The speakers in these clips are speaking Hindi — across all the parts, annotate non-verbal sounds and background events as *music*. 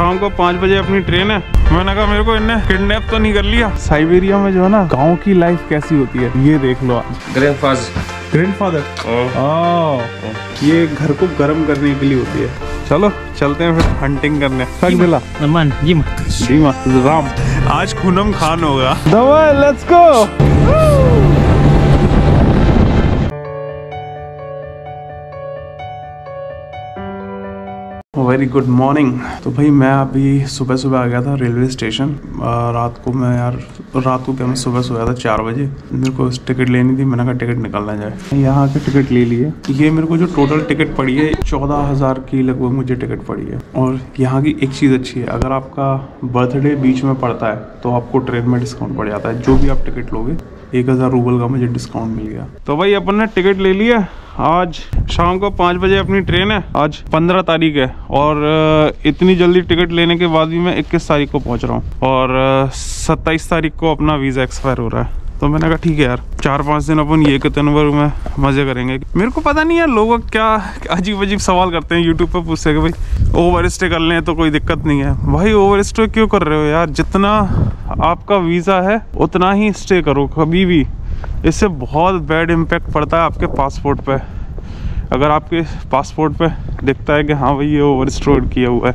शाम को पाँच बजे अपनी ट्रेन है। मैंने कहा मेरे को इनने किडनैप तो नहीं कर लिया? साइबेरिया में जो है ना गाँव की लाइफ कैसी होती है? ये देख लो आज. Grandfather Oh. ये घर को गर्म करने के लिए होती है। चलो चलते हैं फिर हंटिंग करने। थक दिला। Teman, राम। आज खूनम खान होगा। दवा let's go very good morning तो भाई, मैं अभी सुबह सुबह आ गया था रेलवे स्टेशन। रात को मैं यार, रात को क्या मैं सुबह सुबह सोया था चार बजे। मेरे को टिकट लेनी थी, मैंने कहा टिकट निकालना जाए। यहाँ के टिकट ले लिए ये मेरे को जो टोटल टिकट पड़ी है, चौदह हज़ार की लगभग मुझे टिकट पड़ी है। और यहाँ की एक चीज़ अच्छी है, अगर आपका बर्थडे बीच में पड़ता है तो आपको ट्रेन में डिस्काउंट पड़ जाता है। जो भी आप टिकट लोगे, एक हज़ार रूबल का मुझे डिस्काउंट मिल गया। तो भाई, अपन ने टिकट ले लिया आज शाम को पाँच बजे अपनी ट्रेन है। आज पंद्रह तारीख है और इतनी जल्दी टिकट लेने के बाद भी मैं इक्कीस तारीख को पहुँच रहा हूँ और सत्ताईस तारीख को अपना वीज़ा एक्सपायर हो रहा है। तो मैंने कहा, ठीक है यार, चार पाँच दिन अपन ये कतनवर में मज़े करेंगे। मेरे को पता नहीं यार, लोग क्या अजीब अजीब सवाल करते हैं यूट्यूब पर पूछते हैं कि भाई ओवर स्टे कर लें तो कोई दिक्कत नहीं है। भाई ओवर स्टे क्यों कर रहे हो यार? जितना आपका वीज़ा है, उतना ही स्टे करो, कभी भी। इससे बहुत बैड इम्पैक्ट पड़ता है आपके पासपोर्ट पे। अगर आपके पासपोर्ट पे दिखता है कि हाँ भाई ये ओवर स्टोर किया हुआ है।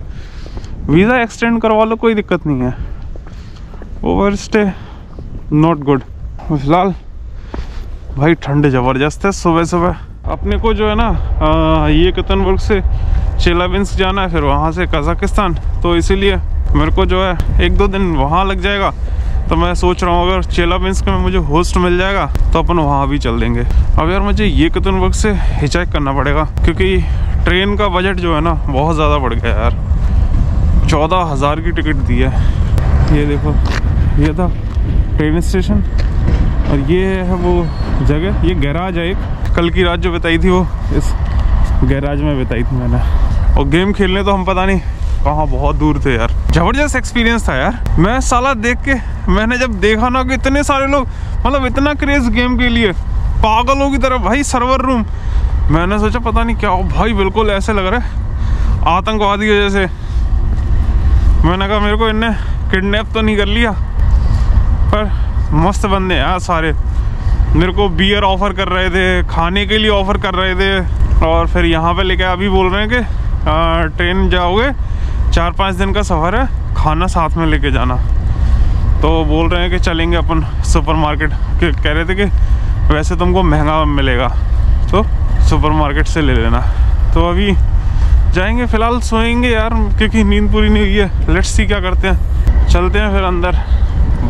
वीज़ा एक्सटेंड करवा लो कोई दिक्कत नहीं है। ओवर स्टे नॉट गुड फ़िलहाल भाई ठंड ज़बरदस्त है सुबह सुबह अपने को जो है ना आ, ये कतनबर्ग से चेलाबिंस्क जाना है फिर वहाँ से कज़ाकिस्तान। तो इसीलिए मेरे को जो है एक दो दिन वहाँ लग जाएगा। तो मैं सोच रहा हूँ, अगर चेला चेलाबिंस्क में मुझे होस्ट मिल जाएगा तो अपन वहाँ भी चल देंगे। अब यार मुझे ये कतनबर्ग से हिचैक करना पड़ेगा, क्योंकि ट्रेन का बजट जो है ना, बहुत ज़्यादा बढ़ गया यार। चौदह हज़ार की टिकट दी है। ये देखो, ये था ट्रेन स्टेशन और ये है वो जगह, ये गैराज है एक। कल की रात जो बताई थी वो, इस गैराज में बताई थी मैंने। और गेम खेलने तो हम पता नहीं कहाँ बहुत दूर थे यार। ज़बरदस्त एक्सपीरियंस था यार। मैं साला देख के, मैंने जब देखा ना कि इतने सारे लोग मतलब इतना क्रेज गेम के लिए, पागलों की तरह, भाई सर्वर रूम मैंने सोचा पता नहीं क्या हो भाई बिल्कुल ऐसे लग रहा है, आतंकवादी के जैसे मैंने कहा, मेरे को इनने किडनैप तो नहीं कर लिया, पर मस्त बंदे यार सारे। मेरे को बियर ऑफ़र कर रहे थे, खाने के लिए ऑफ़र कर रहे थे, और फिर यहाँ पे लेके अभी बोल रहे हैं कि ट्रेन जाओगे चार पाँच दिन का सफ़र है, खाना साथ में लेके जाना। तो बोल रहे हैं कि चलेंगे अपन सुपर मार्केट के कह रहे थे कि वैसे तुमको महँगा मिलेगा तो सुपर मार्केट से ले लेना। तो अभी जाएँगे, फ़िलहाल सोएँगे यार, क्योंकि नींद पूरी नहीं हुई है। लेट्स सी क्या करते हैं। चलते हैं फिर अंदर।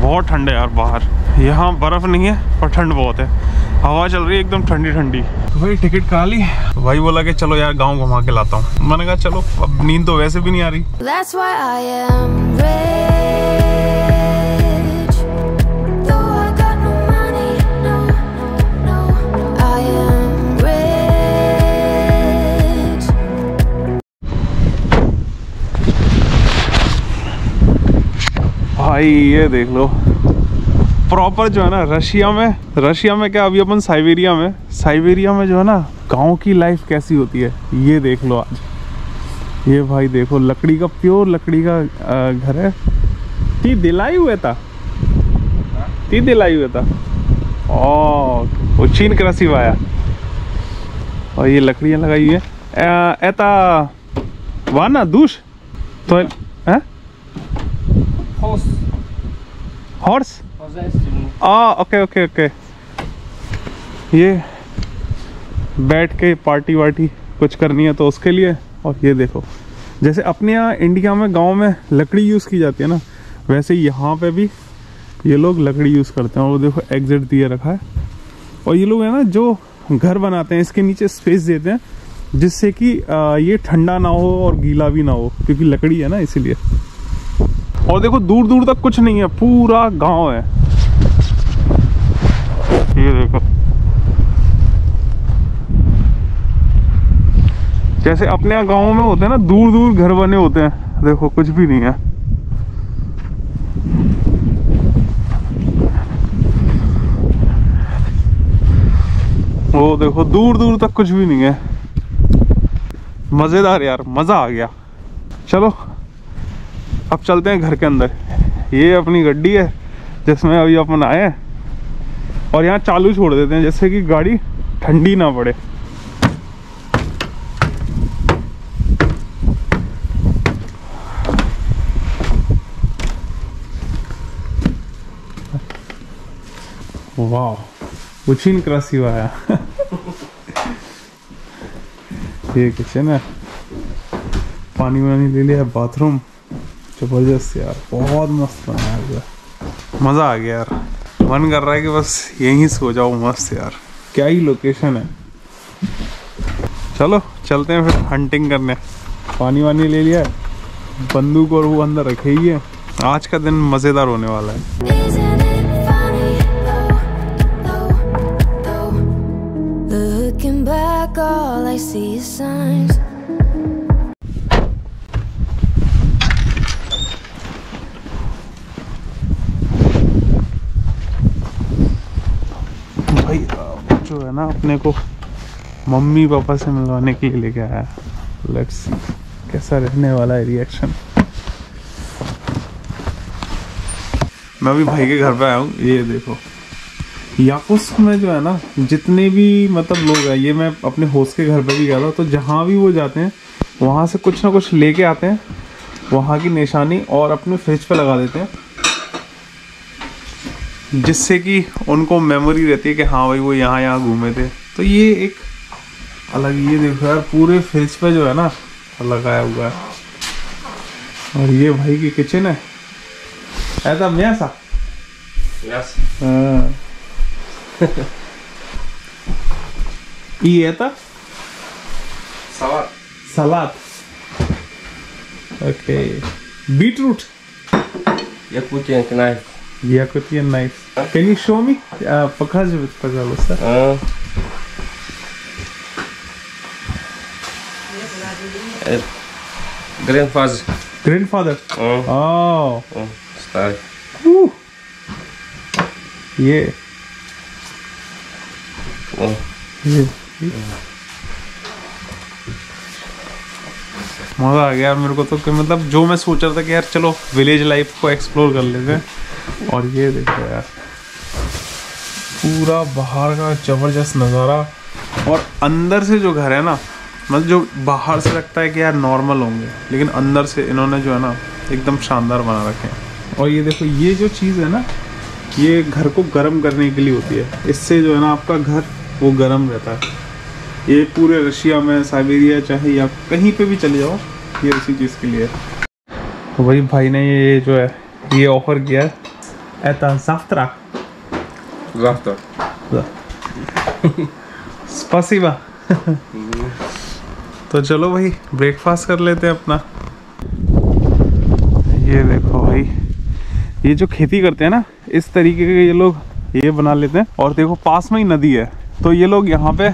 बहुत ठंड है यार बाहर। यहाँ बर्फ़ नहीं है पर ठंड बहुत है। हवा चल रही है एकदम ठंडी ठंडी तो भाई टिकट करा ली? भाई बोला कि चलो यार गाँव घुमा के लाता हूँ। मैंने कहा चलो अब नींद तो वैसे भी नहीं आ रही। That's why. I am rich. भाई ये देख लो। प्रॉपर जो है ना रशिया में रशिया में क्या अभी अपन साइबेरिया में? साइबेरिया में जो है ना गाँव की लाइफ कैसी होती है? ये देख लो आज। ये भाई देखो लकड़ी का प्योर लकड़ी का घर है। ती दिलाई हुआ था। ती दिलाई हुआ था। ओ वो चीन क्रसी आया। और ये लकड़ियाँ लगाई हुई है। एता वहाँ ना दूष तो है? हॉर्स आ ओके ओके ओके ये बैठ के पार्टी वार्टी कुछ करनी है तो उसके लिए, और ये देखो। जैसे अपने यहाँ इंडिया में, गाँव में लकड़ी यूज़ की जाती है ना, वैसे यहाँ पे भी ये लोग लकड़ी यूज़ करते हैं, और देखो एग्जिट दिए रखा है। और ये लोग है ना, जो घर बनाते हैं, इसके नीचे स्पेस देते हैं, जिससे कि ये ठंडा ना हो और गीला भी ना हो, क्योंकि लकड़ी है ना, इसीलिए। और देखो दूर दूर तक कुछ नहीं है, पूरा गाँव है। ये देखो। जैसे अपने यहाँ गाँव में होते हैं ना दूर दूर घर बने होते हैं। देखो, कुछ भी नहीं है। वो देखो दूर दूर तक कुछ भी नहीं है। मज़ेदार यार, मज़ा आ गया। चलो, अब चलते हैं घर के अंदर। ये अपनी गड्डी है, जिसमें अभी अपन आए हैं। और यहाँ चालू छोड़ देते हैं, जैसे कि गाड़ी ठंडी ना पड़े। वाह, उछीन क्रॉस आया *laughs* ये किचन है पानी वानी ले लिया, बाथरूम। ज़बरदस्त यार, बहुत मस्त बनाया मज़ा आ गया यार। मन कर रहा है कि बस यहीं सो जाओ मस्त यार। क्या ही लोकेशन है। चलो चलते हैं फिर हंटिंग करने। पानी वानी ले लिया है। बंदूक और वो अंदर रखे ही है। आज का दिन मज़ेदार होने वाला है? Looking back, all I see is signs. भाई अब जो है ना, अपने को मम्मी पापा से मिलवाने के लिए लेके आया लेट्स कैसा रहने वाला है रिएक्शन मैं अभी भाई के घर पे आया हूँ, ये देखो। याकुत्स्क में जो है ना, जितने भी मतलब लोग हैं, ये मैं अपने होस्ट के घर पे भी गया था तो जहाँ भी वो जाते हैं, वहाँ से कुछ ना कुछ लेके आते हैं, वहाँ की निशानी और अपने फ्रिज पे लगा देते हैं। जिससे कि उनको मेमोरी रहती है कि हाँ भाई वो यहाँ यहाँ घूमे थे। तो ये एक अलग ये देखो यार पूरे फ्रिज पे जो है ना लगाया हुआ है। और ये भाई की किचन है। ऐसा? मैं सा हाँ। *laughs* ये था सलाद। ओके बीटरूट ये कुछ है कि knife Yakutian knife. Can you show me? Uh, показывать, пожалуйста. А. Э, Grandfather. Grandfather. О, Oh. о, Старый. Woo. ये О, ये मज़ा आ गया यार मेरे को तो कि मतलब जो मैं सोच रहा था कि यार चलो विलेज लाइफ को एक्सप्लोर कर लेते हैं और ये देखो यार, पूरा बाहर का ज़बरदस्त नज़ारा और अंदर से जो घर है ना मतलब जो बाहर से लगता है कि यार नॉर्मल होंगे, लेकिन अंदर से इन्होंने जो है ना, एकदम शानदार बना रखे हैं। और ये देखो, ये जो चीज़ है ना, ये घर को गर्म करने के लिए होती है। इससे जो है ना, आपका घर वो गर्म रहता है। ये पूरे रशिया में, साइबेरिया, चाहे या कहीं पे भी चले जाओ, ये उसी चीज़ के लिए तो वही भाई ने ये जो है, ये ऑफ़र किया है। Это завтра. завтра. Да. Спасибо. तो चलो भाई ब्रेकफास्ट कर लेते हैं अपना ये देखो भाई ये जो खेती करते हैं ना इस तरीके के ये लोग ये बना लेते हैं और देखो पास में ही नदी है तो ये लोग यहाँ पे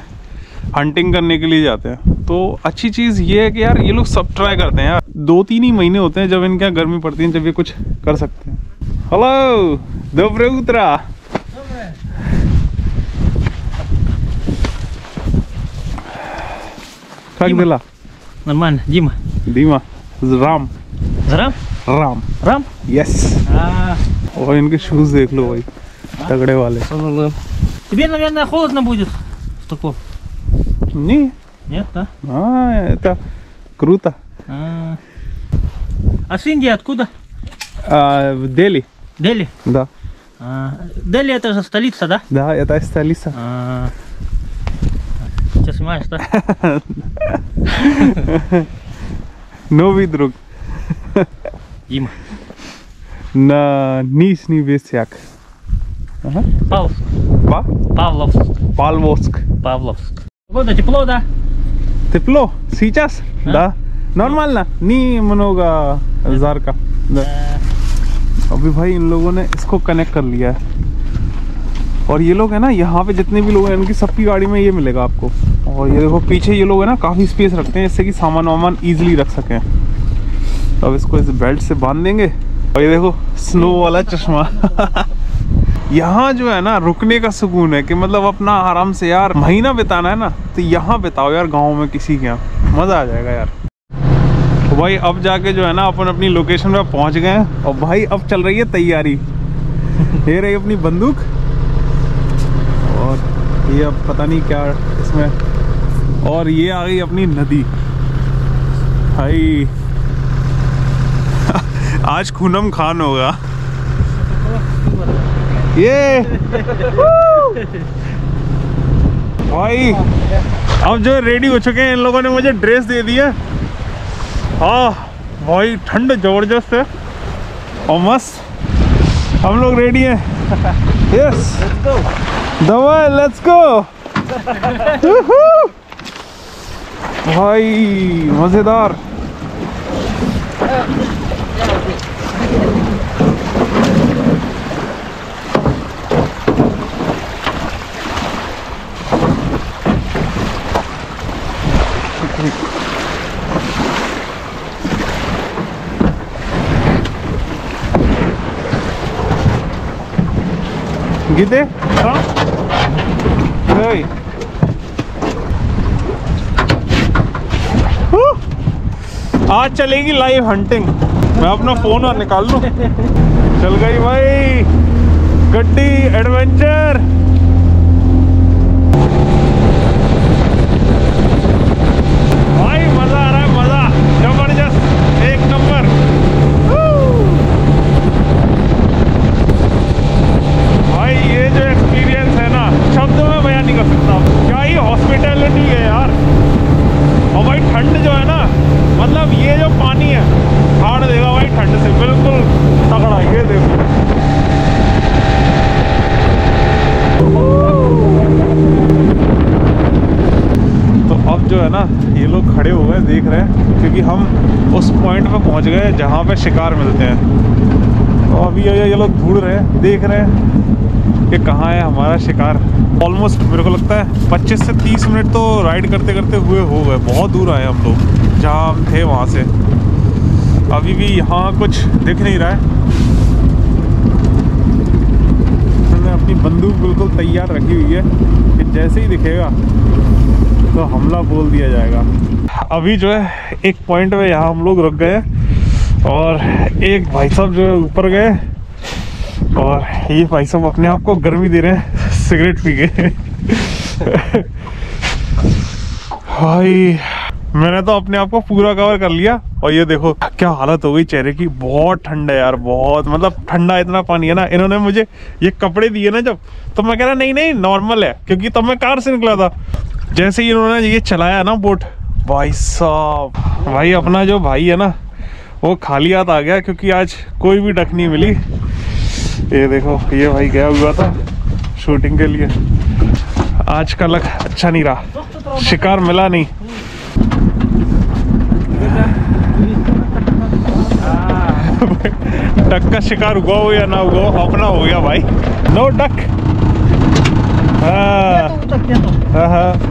हंटिंग करने के लिए जाते हैं तो अच्छी चीज़ ये है कि यार ये लोग सब ट्राई करते हैं यार दो तीन ही महीने होते हैं जब इनके यहाँ गर्मी पड़ती है जब ये कुछ कर सकते हैं हेलो доброе утро как дела Нормально. Дима. Дима राम Зарам? राम Рам? यस А, और इनके शूज देख लो भाई तगड़े वाले Салам. тебе, наверное, холодно будет в таком. не Нет, да? а, это круто А, а с Индии откуда? а, в Дели Дели? да А, Дели это же столица, да? да это столица А, ты снимаешь, да? *laughs* новый друг Дима. на нижний весяк ага. Павловск. Па? Павловск. Павловск Павловск. Погода тепло, да? тепло сейчас А? да нормально немного жарко да А, अभी भाई इन लोगों ने इसको कनेक्ट कर लिया है। और ये लोग है ना, यहाँ पे जितने भी लोग हैं, इनकी सबकी गाड़ी में ये मिलेगा आपको। और ये देखो, पीछे ये लोग है ना, काफ़ी स्पेस रखते हैं, जिससे कि सामान वामान इजीली रख सकें। तो अब इसको इस बेल्ट से बाँध देंगे। और ये देखो स्नो वाला चश्मा। *laughs* यहाँ जो है ना, रुकने का सुकून है कि मतलब अपना आराम से यार, महीना बिताना है ना तो यहाँ बिताओ यार गाँव में किसी के यहाँ। मज़ा आ जाएगा यार। *laughs* भाई अब जाके जो है ना अपन अपनी लोकेशन पे पहुँच गए हैं। और भाई अब चल रही है तैयारी। *laughs* ये रही अपनी बंदूक। और ये अब पता नहीं क्या इसमें। और ये आ गई अपनी नदी। भाई *laughs* आज खूनम खान होगा। ये! भाई अब जो रेडी हो चुके हैं इन लोगों ने मुझे ड्रेस दे दी है। हाँ भाई, ठंड ज़बरदस्त है। और मस्त। हम लोग रेडी हैं। यस दवा लेट्स गो भाई, मज़ेदार। गीते? हाँ। Hey. आज चलेगी लाइव हंटिंग मैं अपना फ़ोन और निकाल लू। चल गई भाई। गड्डी एडवेंचर भाई मज़ा आ रहा है मज़ा ज़बरदस्त एक नंबर भाई ये जो एक्सपीरियंस है ना शब्दों में बयान नहीं कर सकता क्या ही हॉस्पिटैलिटी है यार और भाई ठंड जो है ना मतलब ये जो पानी है फाड़ देगा भाई ठंड से बिल्कुल तगड़ा ये देखो तो अब जो है ना ये लोग खड़े हो गए देख रहे हैं, क्योंकि हम उस पॉइंट पर पहुँच गए जहाँ पे शिकार मिलते हैं। तो अभी ये लोग ढूंढ रहे हैं, देख रहे हैं कि कहाँ है हमारा शिकार। ऑलमोस्ट मेरे को लगता है 25 से 30 मिनट तो राइड करते करते हुए हो गए, बहुत दूर आए हम लोग, जहाँ हम थे वहाँ से। अभी भी यहाँ कुछ दिख नहीं रहा है। अपनी बंदूक बिल्कुल तैयार रखी हुई है कि जैसे ही दिखेगा तो हमला बोल दिया जाएगा। अभी जो है, एक पॉइंट पे यहाँ हम लोग रुक गए और एक भाई साहब जो है ऊपर गए और ये भाई साहब अपने आप को गर्मी दे रहे हैं, सिगरेट पी के। भाई, मैंने तो अपने आप को पूरा कवर कर लिया और ये देखो, क्या हालत हो गई चेहरे की। बहुत ठंड है यार, बहुत मतलब ठंडा इतना पानी है ना। इन्होंने मुझे ये कपड़े दिए ना जब तो मैं कह रहा, नहीं नहीं नॉर्मल है। क्योंकि तब तो मैं कार से निकला था। जैसे ही इन्होंने ये चलाया ना बोट भाई साहब भाई अपना जो भाई है ना वो खाली हाथ आ गया क्योंकि आज कोई भी डक नहीं मिली। ये देखो ये भाई गया हुआ था शूटिंग के लिए। आज का लक अच्छा नहीं रहा शिकार मिला नहीं। *laughs* डक का शिकार हुआ हो या ना हुआ हो, अपना हो गया भाई। नो डक हाँ। हाँ हाँ। Cause you